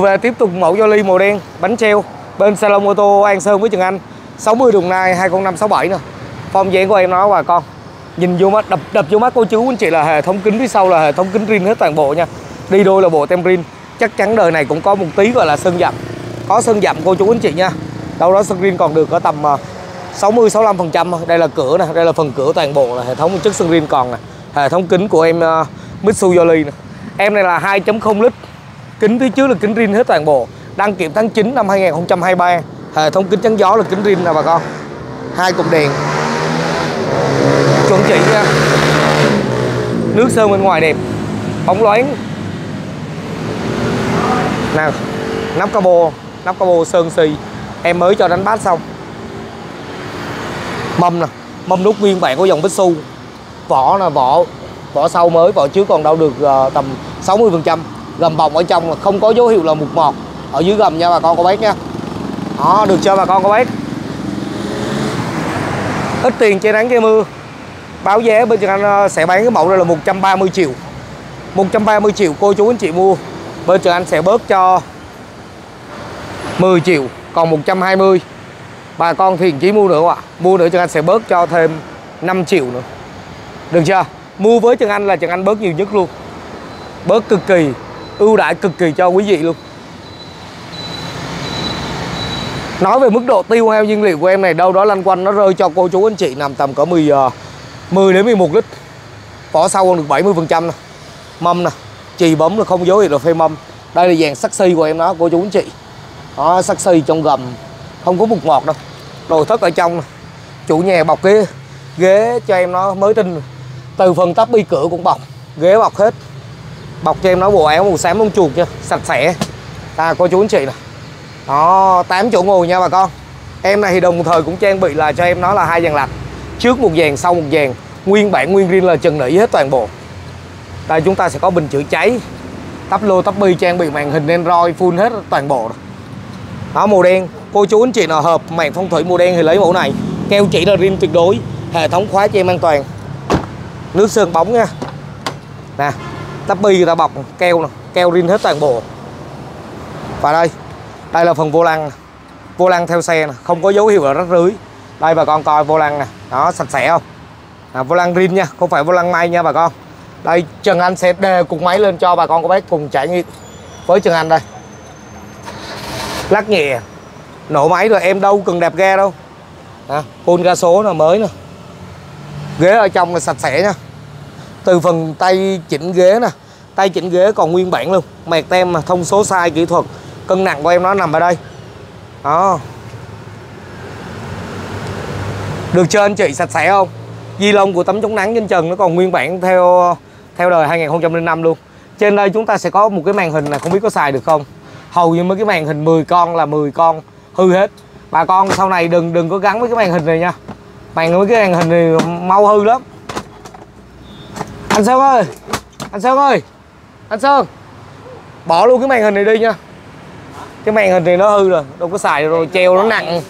Về tiếp tục mẫu do ly màu đen bánh treo bên salon ô tô An Sơn với Trần Anh. 60 Đồng Nai 20567 nè. Phong dáng của em nói bà con. Nhìn vô mắt đập đập vô mắt cô chú anh chị là hệ thống kính phía sau là hệ thống kính rin hết toàn bộ nha. Đi đôi là bộ tem rin. Chắc chắn đời này cũng có một tí gọi là sơn dặm có sơn dặm cô chú anh chị nha. Đâu đó sơn rin còn được ở tầm ờ, 60 65 phần trăm đây là cửa nè đây là phần cửa toàn bộ là hệ thống chất sơn rin còn nè. Hệ thống kính của em uh, Mitsubishi nè. Em này là 2.0 lít kính phía trước là kính rin hết toàn bộ. Đăng kiểm tháng 9 năm 2023 hệ thống kính chắn gió là kính rin nè bà con. Hai cụm đèn. Chuẩn chỉ nha. Nước sơn bên ngoài đẹp. Bóng loáng. Nào nắp cabo nắp cabo sơn xì. Em mới cho đánh bát xong. Mâm nè mâm nút nguyên bản của dòng bích xu. Vỏ là vỏ vỏ sau mới vỏ trước còn đâu được uh, tầm 60 phần trăm gầm bồng ở trong là không có dấu hiệu là mục mọt. Ở dưới gầm nha bà con, cô bác nha. Đó, được chưa bà con, cô bác? Ít tiền che nắng che mưa. Báo giá bên Trần Anh ờ, sẽ bán cái mẫu này là 130 triệu. 130 triệu, cô chú anh chị mua. Bên Trần Anh sẽ bớt cho 10 triệu, còn 120 bà con thiện chỉ mua nữa ạ. À. mua nữa Trần Anh sẽ bớt cho thêm 5 triệu nữa. Được chưa? Mua với Trần Anh là Trần Anh bớt nhiều nhất luôn. Bớt cực kỳ ưu đãi cực kỳ cho quý vị luôn. Nói về mức độ tiêu hao nhiên liệu của em này, đâu đó lanh quanh nó rơi cho cô chú anh chị nằm tầm cỡ 10 giờ 10 đến 11 lít. Vỏ sau còn được 70% nè, mâm nè, chì bấm là không dấu hiệu là phê mâm. Đây là dàn sắc của em đó, cô chú anh chị. Đó sắc trong gầm, không có mục ngọt đâu. Đồ thất ở trong nè. chủ nhà bọc ghế ghế cho em nó mới tinh. Từ phần tắp bi cửa cũng bọc, ghế bọc hết bọc cho em nó bộ áo màu xám lông chuột chưa sạch sẽ. À cô chú anh chị nè. Đó 8 chỗ ngồi nha bà con. Em này thì đồng thời cũng trang bị là cho em nó là hai dàn lạch. Trước một dàn, sau một dàn. Nguyên bản, nguyên riêng là trần nỉ hết toàn bộ. Đây, chúng ta sẽ có bình chữa cháy. Tắp lô, tắp bi trang bị màn hình Android full hết toàn bộ đó, màu đen. Cô chú anh chị nào hợp màn phong thủy màu đen thì lấy mẫu này. Keo chỉ là rim tuyệt đối. Hệ thống khóa cho em an toàn. Nước sơn bóng nha. Nè tắp bi người ta bọc keo nè keo rin hết toàn bộ. Và đây đây là phần vô lăng vô lăng theo xe nè không có dấu hiệu là rách rưới. Đây bà con coi vô lăng nè nó sạch sẽ không? À, vô lăng rin nha không phải vô lăng may nha bà con. Đây Trần Anh sẽ đề cục máy lên cho bà con cô bác cùng trải nghiệm với Trần Anh đây. Lắc nhẹ nổ máy rồi em đâu cần đẹp ga đâu. À, full ga số là mới nè. Ghế ở trong là sạch sẽ nha từ phần tay chỉnh ghế nè, tay chỉnh ghế còn nguyên bản luôn. Mẹt tem mà thông số sai kỹ thuật, cân nặng của em nó nằm ở đây. Đó. Được chưa anh chị, sạch sẽ không? Di lông của tấm chống nắng trên trần nó còn nguyên bản theo theo đời 2005 luôn. Trên đây chúng ta sẽ có một cái màn hình là không biết có xài được không? Hầu như mấy cái màn hình 10 con là 10 con, hư hết. Bà con sau này đừng đừng có gắn với cái màn hình này nha. Màn với cái màn hình này mau hư lắm anh Sơn ơi! Anh Sơn ơi! Anh Sơn! Bỏ luôn cái màn hình này đi nha. Cái màn hình này nó hư rồi đâu có xài rồi treo nó nặng.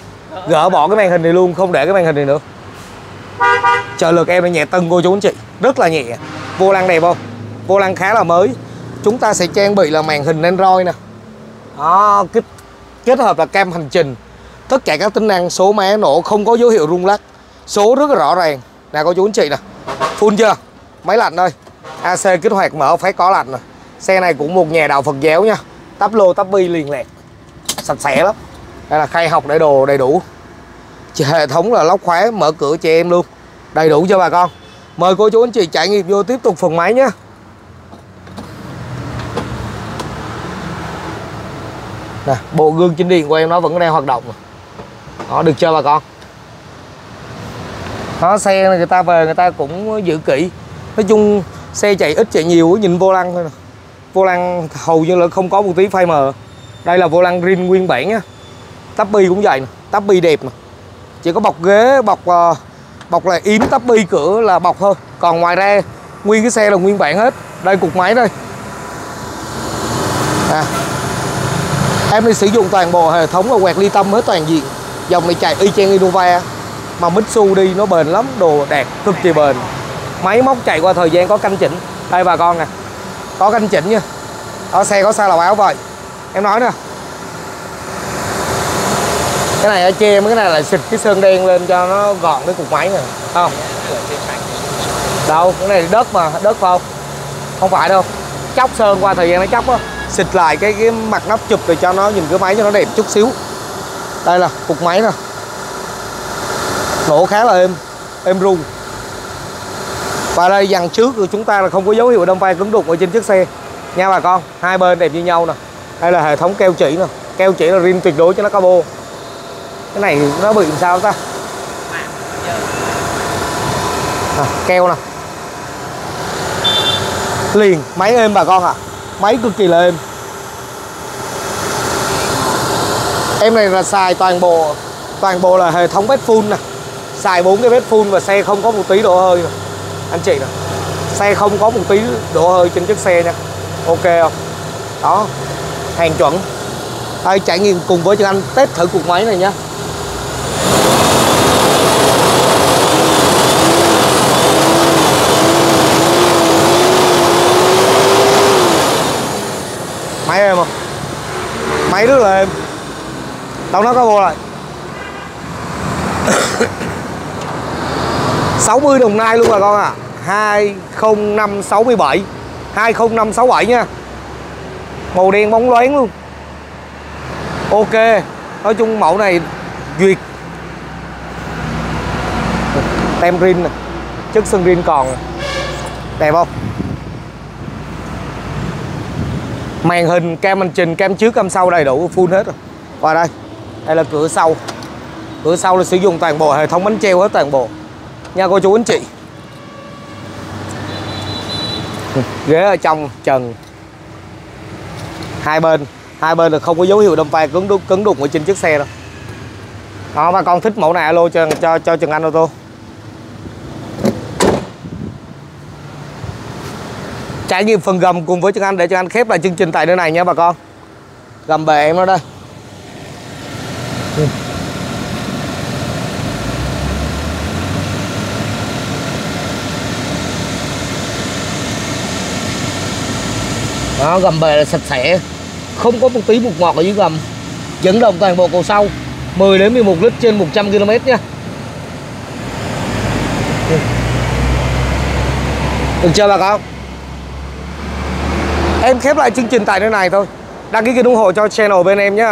Gỡ bỏ cái màn hình này luôn không để cái màn hình này nữa. Trợ lực em là nhẹ tân cô chú anh chị rất là nhẹ. Vô lăng đẹp không? Vô lăng khá là mới. Chúng ta sẽ trang bị là màn hình Android nè. Đó, kết, kết hợp là cam hành trình. Tất cả các tính năng số máy nổ không có dấu hiệu rung lắc. Số rất là rõ ràng. Nè cô chú anh chị nè full chưa? Máy lạnh thôi AC kích hoạt mở phải có lạnh rồi. Xe này cũng một nhà đạo Phật giáo nha. Tắp lô, tắp bi liền lẹt sạch sẽ lắm. Đây là khay học để đồ đầy đủ. Hệ thống là lóc khóa, mở cửa cho em luôn. Đầy đủ cho bà con. Mời cô chú anh chị trải nghiệm vô tiếp tục phần máy nhé. Nè, bộ gương chính điện của em nó vẫn đang hoạt động. Đó được chưa bà con. Đó xe người ta về người ta cũng giữ kỹ nói chung xe chạy ít, chạy nhiều nhìn vô lăng thôi nè. Vô lăng hầu như là không có một tí phai mờ. Đây là vô lăng rin nguyên bản nhá tắp bi cũng vậy nè, tắp bi đẹp nè. Chỉ có bọc ghế, bọc ờ, bọc là yếm tắp bi cửa là bọc thôi. Còn ngoài ra, nguyên cái xe là nguyên bản hết. Đây, cục máy đây. À. em đi sử dụng toàn bộ hệ thống là quẹt ly tâm hết toàn diện. Dòng này chạy y chang Innova, mà Mitsu đi nó bền lắm, đồ đẹp cực kỳ bền máy móc chạy qua thời gian có canh chỉnh. Đây, bà con nè. Có canh chỉnh nha. Đó xe có sao là báo vậy em nói nè. Cái này ở che mấy cái này là xịt cái sơn đen lên cho nó gọn cái cục máy nè. Không? Đâu, cái này đất mà, đất không? Không phải đâu. Chóc sơn qua thời gian nó chóc á. Xịt lại cái cái mặt nắp chụp để cho nó nhìn cái máy cho nó đẹp chút xíu. Đây là cục máy nè. Nổ khá là êm. Êm rung và đây dàn trước của chúng ta là không có dấu hiệu đâm vai cứng đục ở trên chiếc xe. Nha bà con hai bên đẹp như nhau nè. Đây là hệ thống keo chỉ nè. Keo chỉ là rim tuyệt đối cho nó cabo. Cái này nó bị làm sao ta? À, keo nè. Liền máy êm bà con ạ. À. máy cực kỳ là êm. Em này là xài toàn bộ toàn bộ là hệ thống bếp full nè. Xài bốn cái bếp full và xe không có một tí độ hơi nè anh chị nè, xe không có một tí độ hơi trên chiếc xe nha. Ok không? Đó, hàng chuẩn. Đây trải nghiệm cùng với cho anh test thử cuộc máy này nhé máy em không? Máy rất là êm. Đâu nó có vô lại. 60 đồng nai luôn bà con à 20567 20567 nha. Màu đen bóng loáng luôn. Ok, Nói chung mẫu này duyệt. Tem rin nè, Chất sơn rin còn. Nè Đẹp không? Màn hình, cam hành trình, cam trước, cam sau đầy đủ, full hết rồi. Và đây Đây là cửa sau. Cửa sau là sử dụng toàn bộ hệ thống bánh treo hết toàn bộ. Nha cô chú anh chị. Ghế ở trong trần. Hai bên Hai bên là không có dấu hiệu đâm vai cứng đục, cứng đục ở trên chiếc xe đâu. Đó bà con thích mẫu này alo cho cho cho Trần Anh ô tô. Trải nghiệm phần gầm cùng với Trần Anh để Trần Anh khép lại chương trình tại nơi này nha bà con. Gầm bề em nó đây. Đó, gầm bề là sạch sẽ. Không có một tí bột ngọt ở dưới gầm. Dẫn động toàn bộ cầu sau. 10 đến 11 lít trên 100 km nha được chưa, bà con em khép lại chương trình tại nơi này thôi. Đăng ký kênh ủng hộ cho channel bên em nhé